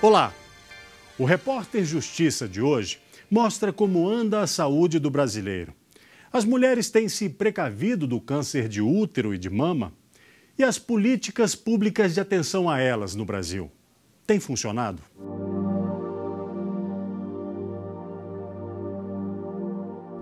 Olá! O repórter Justiça de hoje mostra como anda a saúde do brasileiro. As mulheres têm se precavido do câncer de útero e de mama? E as políticas públicas de atenção a elas no Brasil? Têm funcionado?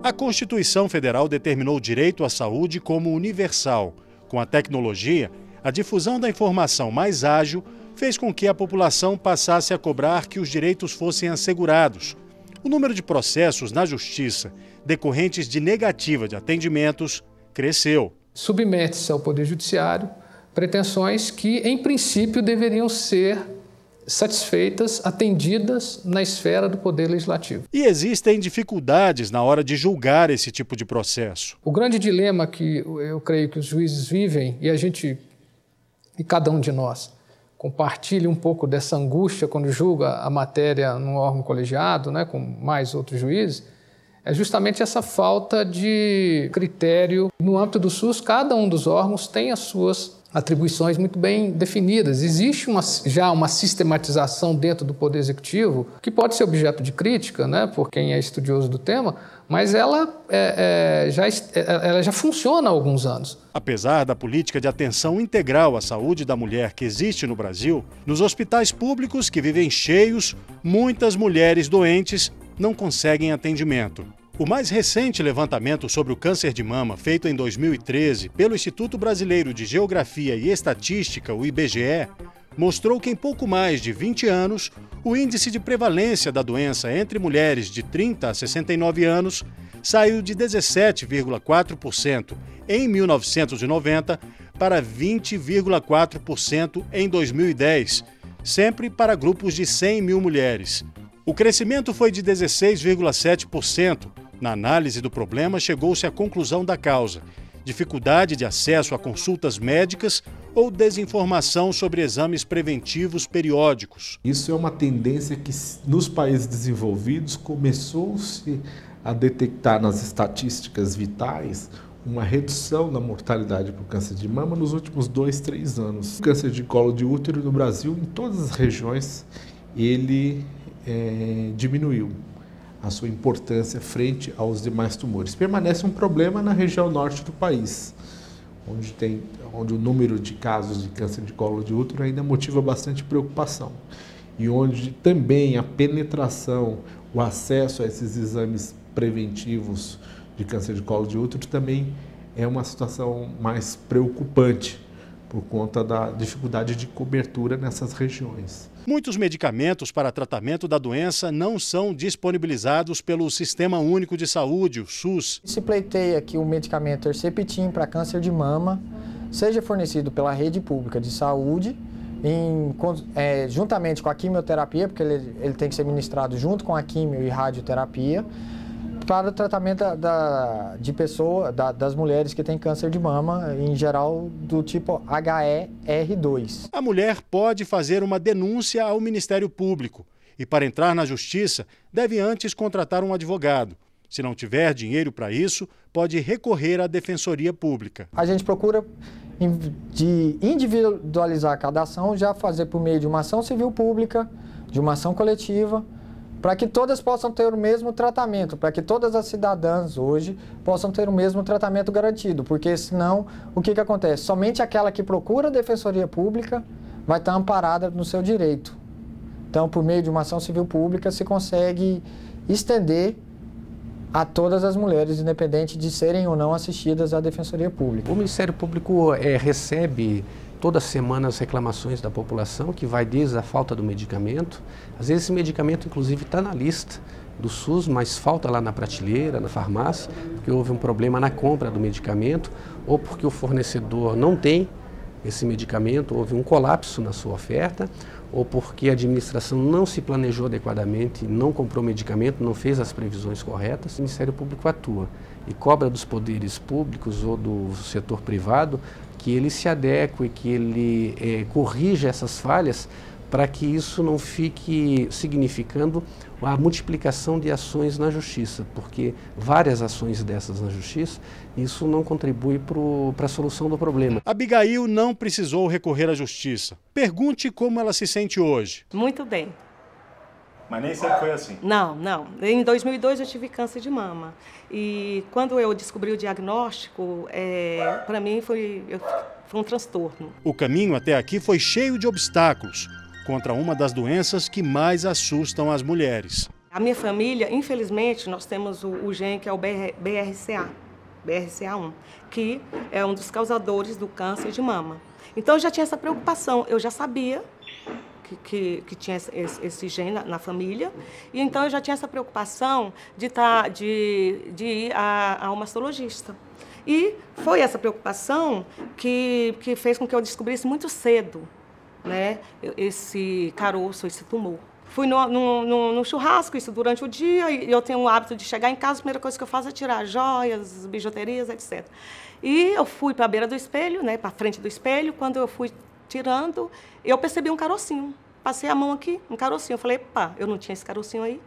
A Constituição Federal determinou o direito à saúde como universal. Com a tecnologia, a difusão da informação mais ágil fez com que a população passasse a cobrar que os direitos fossem assegurados. O número de processos na justiça decorrentes de negativa de atendimentos cresceu. Submete-se ao Poder Judiciário pretensões que, em princípio, deveriam ser satisfeitas, atendidas na esfera do Poder Legislativo. E existem dificuldades na hora de julgar esse tipo de processo. O grande dilema que eu creio que os juízes vivem, e a gente, e cada um de nós, compartilha um pouco dessa angústia quando julga a matéria num órgão colegiado, né, com mais outros juízes, é justamente essa falta de critério. No âmbito do SUS, cada um dos órgãos tem as suas atribuições muito bem definidas. Existe uma, já uma sistematização dentro do Poder Executivo que pode ser objeto de crítica, né, por quem é estudioso do tema, mas ela, é, é, já, é, ela já funciona há alguns anos. Apesar da política de atenção integral à saúde da mulher que existe no Brasil, nos hospitais públicos que vivem cheios, muitas mulheres doentes não conseguem atendimento. O mais recente levantamento sobre o câncer de mama, feito em 2013 pelo Instituto Brasileiro de Geografia e Estatística, o IBGE, mostrou que em pouco mais de 20 anos, o índice de prevalência da doença entre mulheres de 30 a 69 anos saiu de 17,4% em 1990 para 20,4% em 2010, sempre para grupos de 100 mil mulheres. O crescimento foi de 16,7%, na análise do problema, chegou-se à conclusão da causa: dificuldade de acesso a consultas médicas ou desinformação sobre exames preventivos periódicos. Isso é uma tendência que nos países desenvolvidos começou-se a detectar nas estatísticas vitais uma redução da mortalidade por câncer de mama nos últimos dois, três anos. O câncer de colo de útero no Brasil, em todas as regiões, ele é, diminuiu a sua importância frente aos demais tumores. Permanece um problema na região norte do país, onde, tem, onde o número de casos de câncer de colo de útero ainda motiva bastante preocupação. E onde também a penetração, o acesso a esses exames preventivos de câncer de colo de útero também é uma situação mais preocupante por conta da dificuldade de cobertura nessas regiões. Muitos medicamentos para tratamento da doença não são disponibilizados pelo Sistema Único de Saúde, o SUS. Se pleiteia que o medicamento Herceptin para câncer de mama seja fornecido pela rede pública de saúde, em, é, juntamente com a quimioterapia, porque ele, ele tem que ser ministrado junto com a quimio e radioterapia, para o tratamento da, da de pessoa, da, das mulheres que têm câncer de mama, em geral do tipo HER2. A mulher pode fazer uma denúncia ao Ministério Público e, para entrar na justiça, deve antes contratar um advogado. Se não tiver dinheiro para isso, pode recorrer à Defensoria Pública. A gente procura de individualizar cada ação, já fazer por meio de uma ação civil pública, de uma ação coletiva para que todas possam ter o mesmo tratamento, para que todas as cidadãs hoje possam ter o mesmo tratamento garantido, porque senão o que, que acontece? Somente aquela que procura a defensoria pública vai estar amparada no seu direito. Então, por meio de uma ação civil pública, se consegue estender a todas as mulheres, independente de serem ou não assistidas à defensoria pública. O Ministério Público é, recebe toda semana as reclamações da população, que vai desde a falta do medicamento. Às vezes esse medicamento, inclusive, está na lista do SUS, mas falta lá na prateleira, na farmácia, porque houve um problema na compra do medicamento, ou porque o fornecedor não tem esse medicamento, houve um colapso na sua oferta, ou porque a administração não se planejou adequadamente, não comprou medicamento, não fez as previsões corretas, o Ministério Público atua e cobra dos poderes públicos ou do setor privado que ele se adeque, que ele é, corrija essas falhas para que isso não fique significando a multiplicação de ações na justiça, porque várias ações dessas na justiça, isso não contribui para a solução do problema. Abigail não precisou recorrer à justiça. Pergunte como ela se sente hoje. Muito bem. Mas nem sempre foi assim? Não, não. Em 2002 eu tive câncer de mama. E quando eu descobri o diagnóstico, é, para mim foi, eu, foi um transtorno. O caminho até aqui foi cheio de obstáculos contra uma das doenças que mais assustam as mulheres. A minha família, infelizmente, nós temos o, o gene que é o BR, BRCA, BRCA1, que é um dos causadores do câncer de mama. Então eu já tinha essa preocupação, eu já sabia que, que, que tinha esse, esse gene na, na, família, e então eu já tinha essa preocupação de, tá, de, de ir a, a um mastologista. E foi essa preocupação que, que fez com que eu descobrisse muito cedo né, esse caroço, esse tumor. Fui no, no, no, no, churrasco, isso durante o dia, e eu tenho o hábito de chegar em casa, a primeira coisa que eu faço é tirar joias, bijuterias, etc. E eu fui para a beira do espelho, né, para frente do espelho, quando eu fui tirando, eu percebi um carocinho. Passei a mão aqui, um carocinho. Eu falei, pá, eu não tinha esse carocinho aí,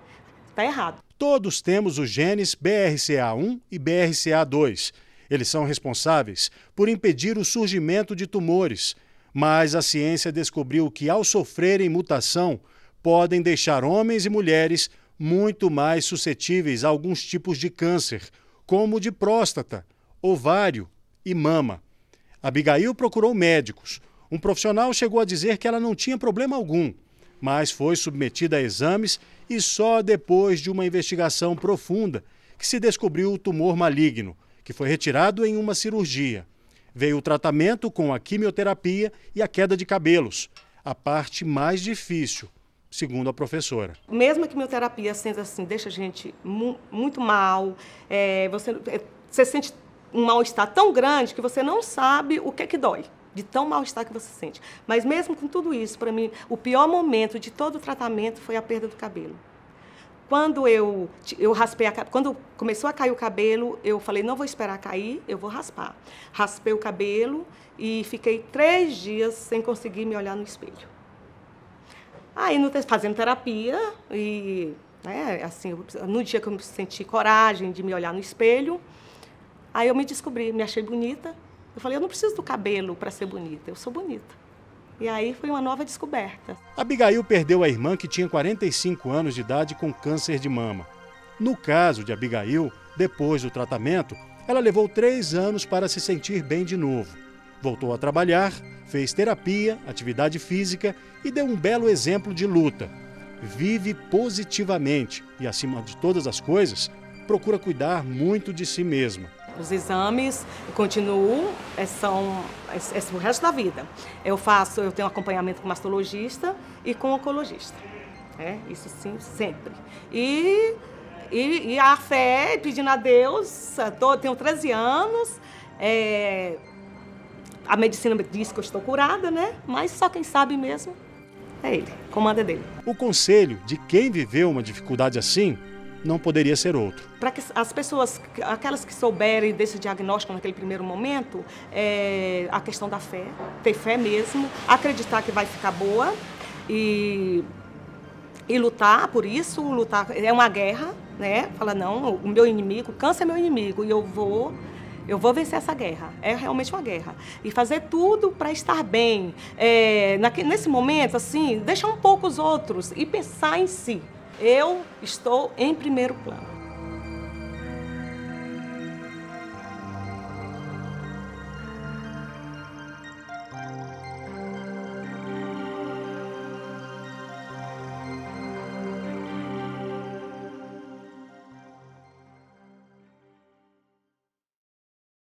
tá errado. Todos temos os genes BRCA1 e BRCA2. Eles são responsáveis por impedir o surgimento de tumores, mas a ciência descobriu que, ao sofrerem mutação, podem deixar homens e mulheres muito mais suscetíveis a alguns tipos de câncer, como de próstata, ovário e mama. Abigail procurou médicos. Um profissional chegou a dizer que ela não tinha problema algum, mas foi submetida a exames e só depois de uma investigação profunda que se descobriu o tumor maligno, que foi retirado em uma cirurgia. Veio o tratamento com a quimioterapia e a queda de cabelos, a parte mais difícil, segundo a professora. Mesmo a quimioterapia sendo assim, deixa a gente mu muito mal, é, você, é, você sente um mal-estar tão grande que você não sabe o que é que dói, de tão mal-estar que você sente. Mas mesmo com tudo isso, para mim, o pior momento de todo o tratamento foi a perda do cabelo. Quando eu, eu raspei a, quando começou a cair o cabelo, eu falei, não vou esperar cair, eu vou raspar. Raspei o cabelo e fiquei três dias sem conseguir me olhar no espelho. Aí, fazendo terapia, e né, assim, no dia que eu senti coragem de me olhar no espelho, aí eu me descobri, me achei bonita. Eu falei, eu não preciso do cabelo para ser bonita, eu sou bonita. E aí foi uma nova descoberta. Abigail perdeu a irmã que tinha 45 anos de idade com câncer de mama. No caso de Abigail, depois do tratamento, ela levou três anos para se sentir bem de novo. Voltou a trabalhar, fez terapia, atividade física e deu um belo exemplo de luta. Vive positivamente e, acima de todas as coisas, procura cuidar muito de si mesma. Os exames continuam, é, são é, é, o resto da vida. Eu faço, eu tenho acompanhamento com mastologista e com oncologista. É, isso sim, sempre. E, e, e a fé, pedindo a Deus, tô, tenho 13 anos, é, a medicina diz que eu estou curada, né? Mas só quem sabe mesmo é ele, comanda dele. O conselho de quem viveu uma dificuldade assim não poderia ser outro. Para que as pessoas, aquelas que souberem desse diagnóstico naquele primeiro momento, é a questão da fé, ter fé mesmo, acreditar que vai ficar boa e, e lutar por isso, lutar é uma guerra, né? Fala não, o meu inimigo, o câncer é meu inimigo e eu vou eu vou vencer essa guerra. É realmente uma guerra. E fazer tudo para estar bem. É, nesse momento, assim, deixar um pouco os outros e pensar em si. Eu estou em primeiro plano.